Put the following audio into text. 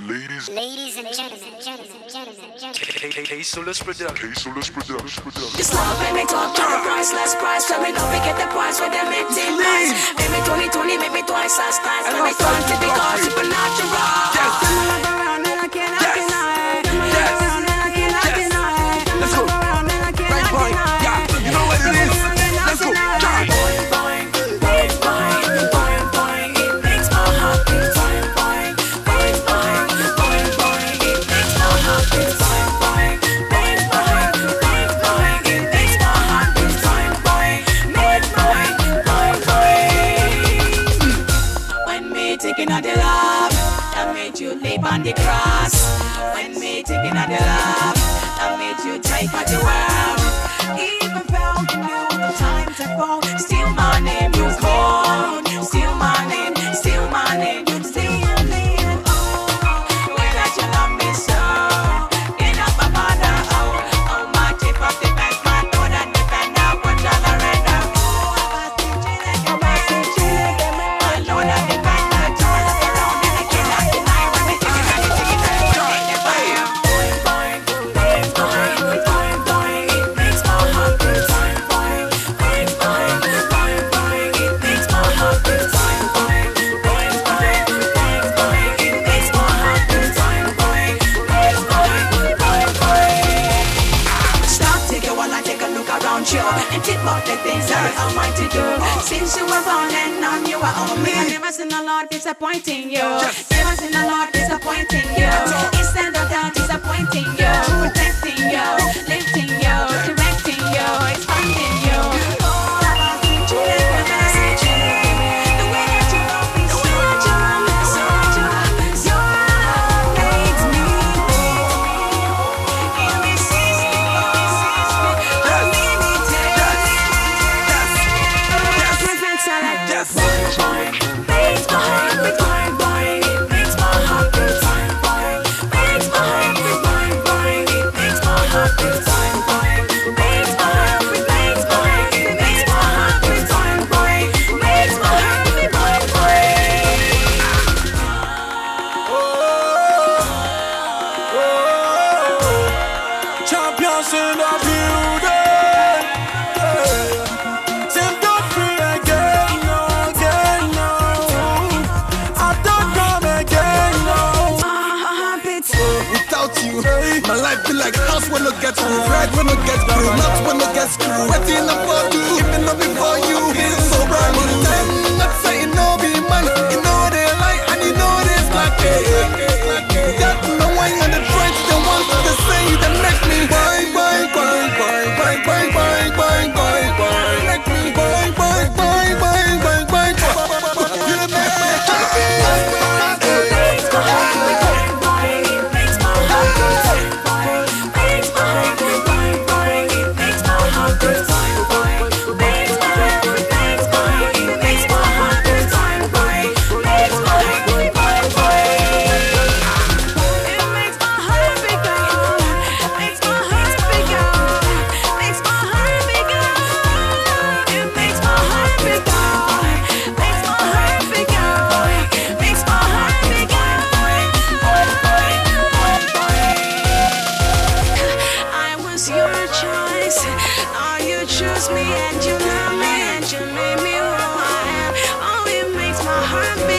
ladies, ladies, ladies and gentlemen, gentlemen, gentlemen, gentlemen. K Solis Production. K Solis Production. This love make me talk to the price, less price. Tell me don't forget the price for them empty nights. Make me 20, make me twice as nice. Let me turn to the cause supernatural. taking out the love that made you lay on the grass. When me taking out the love that made you try for the it, but the things that yes. Almighty do. Since you were born and now you are only. I never seen the Lord disappointing you. Yes. Never seen the Lord disappointing you. Instead of that disappointing you, protecting you, lifting. My life be like house when it gets through, bread when it gets through, nuts when it gets through. Ready enough for you, even up before you, feel so brand new. Them not saying no be man, you know they like and you know it is like it. That no way on the trench, the ones that say they make me wine. me and you love me and you made me who I am. Oh, it makes my heart beat.